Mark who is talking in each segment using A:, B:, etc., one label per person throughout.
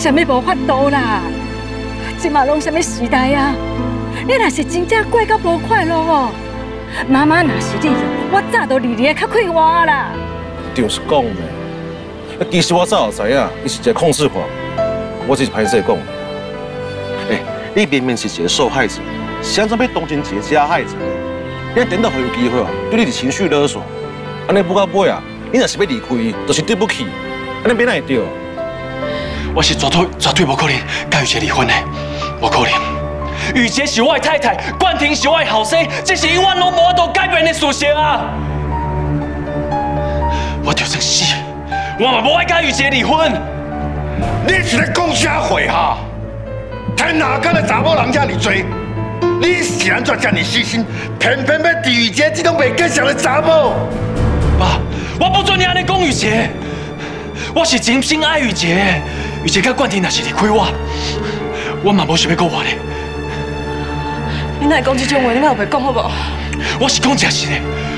A: 什么无法度啦？即嘛拢什么时代啊？你若是真正过到无快乐哦，妈妈若是你，我早都离你较快活啦。
B: 就是讲的，其实我早就知影，你是一个控制狂，我只是歹势讲。哎，你明明是一个受害者，想怎要当成一个加害者？你等到还有机会哦，对你的情绪勒索，安尼不到尾啊，你若是要离开，就是对不起，安尼变哪会对？
C: 我是绝对绝对不可能跟雨杰离婚的，不可能。雨杰是我的太太，冠廷是我的后生，这是永远拢无法度改变的事实啊！我就算死，我嘛无爱跟雨杰离婚。
D: 你是在讲啥话哈？天哪干的查某人这么多，你是安怎这么死心，偏偏要对雨杰这种未结祥的查某？
C: 爸，我不准你安尼讲雨杰，我是真心爱雨杰。雨杰跟冠廷若是离开我，我嘛无想要过活的。
A: 你哪会讲这种话？你莫后悔讲好不？
C: 我是讲真实的，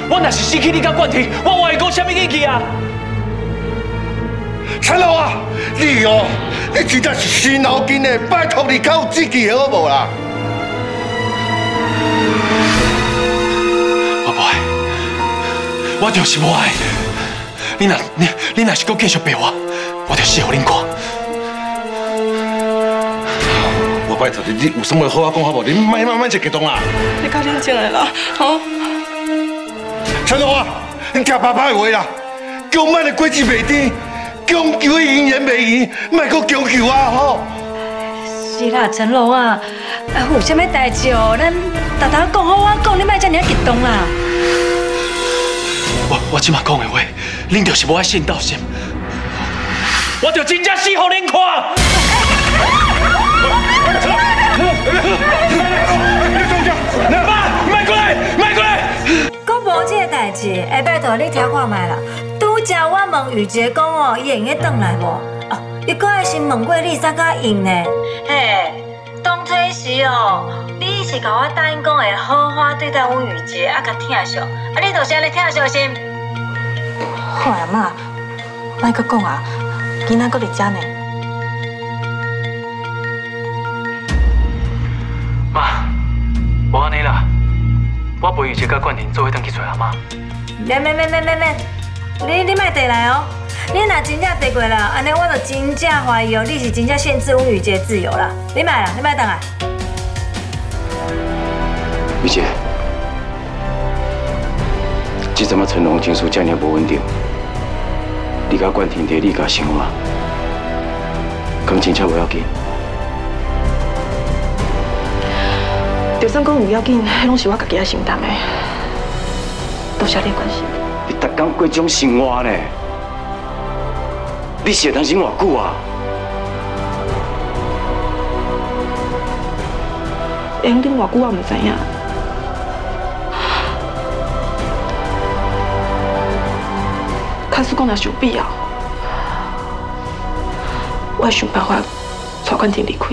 C: 我若是失去你甲冠廷，我还会讲什么义气啊？
D: 陈老啊，你哦，你真正是死脑筋的，拜托你靠自己好无啦？
C: 我不爱，我就是不爱。你若你你若是搁继续逼我，我就死给恁看。
B: 拜托你，你有什么好话讲好不？你慢慢慢就激动啦。
A: 你较冷静的啦，好。
D: 陈龙啊，你听爸爸的话啦，叫慢的果子袂甜，强求的姻缘袂圆，莫搁强求啊吼。
A: 是啦，陈龙啊，啊有啥物代志哦？咱大家讲好啊，讲你莫这么激动啦。
C: 我我即马讲的话，恁就是无爱信到心，我就真正死给恁看。
E: 下拜托你听看卖啦。拄则我问雨杰讲哦，伊会用得转来无？哦，伊搁还先问过你才甲应呢。嘿，当初时哦，你是甲我答应讲会好好对待阮雨杰，啊甲疼惜，啊你就是安尼疼惜心。
F: 好阿，妈，莫搁讲啊，囡仔搁伫遮呢。
C: 我陪雨杰甲冠廷做伙登去找阿妈。
E: 免免免免免免，你你莫回来哦。你若真正回过来，安尼我就真正怀疑哦，你是真正限制阮雨杰自由啦。你莫啦，你莫等来。
G: 雨杰，即阵仔陈龙情绪这么无稳定，你甲冠廷在你家生活，敢真正不要紧？
F: 就算讲有要紧，迄拢是我家己爱承担的。多谢你的关心。
G: 你逐天过这种生活呢？你是会担心偌久啊？
F: 会用顶偌久我唔知影。假使讲若是有必要，我会想办法带冠廷离开。